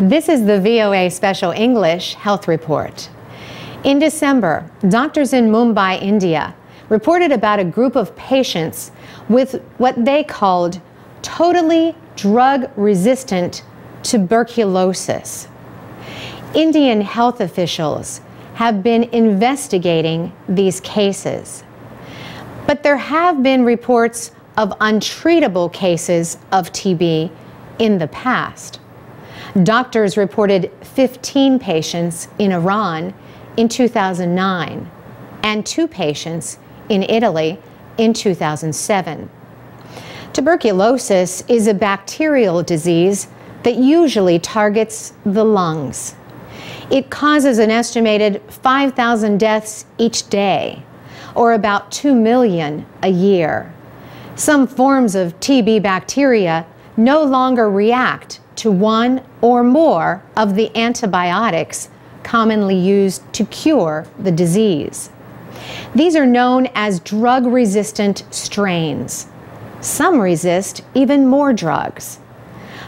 This is the VOA Special English Health Report. In December, doctors in Mumbai, India, reported about a group of patients with what they called totally drug resistant tuberculosis. Indian health officials have been investigating these cases. But there have been reports of untreatable cases of TB in the past. Doctors reported 15 patients in Iran in 2009 and two patients in Italy in 2007. Tuberculosis is a bacterial disease that usually targets the lungs. It causes an estimated 5,000 deaths each day, or about 2 million a year. Some forms of TB bacteria no longer react to one or more of the antibiotics commonly used to cure the disease. These are known as drug resistant strains. Some resist even more drugs.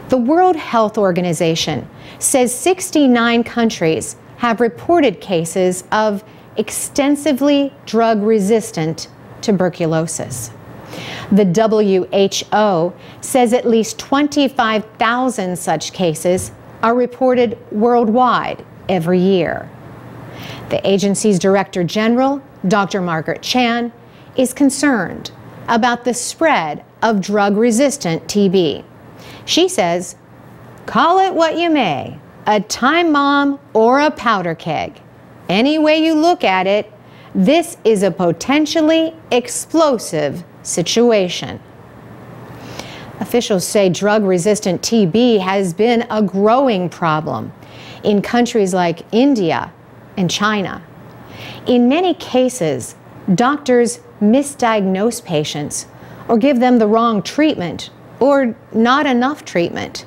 The World Health Organization says 69 countries have reported cases of extensively drug resistant tuberculosis. The WHO says at least 25,000 such cases are reported worldwide every year. The agency's Director General, Dr. Margaret Chan, is concerned about the spread of drug resistant TB. She says, call it what you may, a time bomb or a powder keg. Any way you look at it, this is a potentially explosive situation. Officials say drug resistant TB has been a growing problem in countries like India and China. In many cases, doctors misdiagnose patients or give them the wrong treatment or not enough treatment.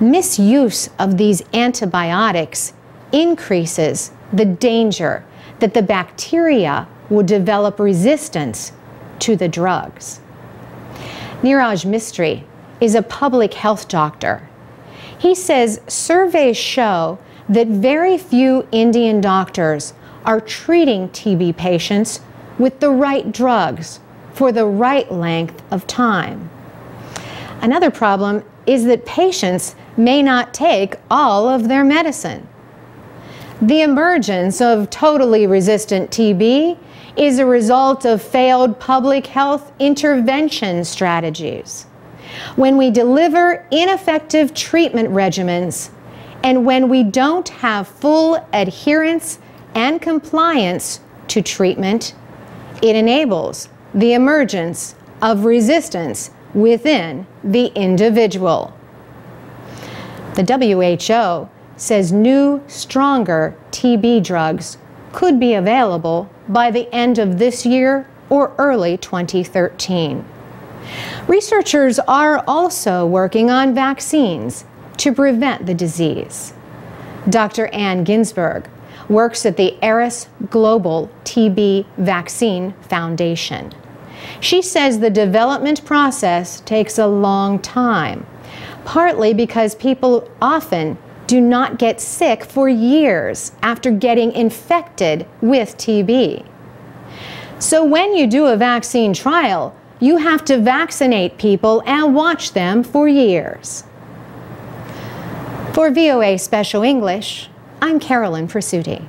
Misuse of these antibiotics increases the danger that the bacteria will develop resistance to the drugs. Niraj Mistry is a public health doctor. He says surveys show that very few Indian doctors are treating TB patients with the right drugs for the right length of time. Another problem is that patients may not take all of their medicine. The emergence of totally resistant TB is a result of failed public health intervention strategies. When we deliver ineffective treatment regimens and when we don't have full adherence and compliance to treatment, it enables the emergence of resistance within the individual. The WHO says new, stronger TB drugs could be available by the end of this year or early 2013. Researchers are also working on vaccines to prevent the disease. Dr. Ann Ginsberg works at the Aeras Global TB Vaccine Foundation. She says the development process takes a long time, partly because people often do not get sick for years after getting infected with TB. So when you do a vaccine trial, you have to vaccinate people and watch them for years. For VOA Special English, I'm Carolyn Presutti.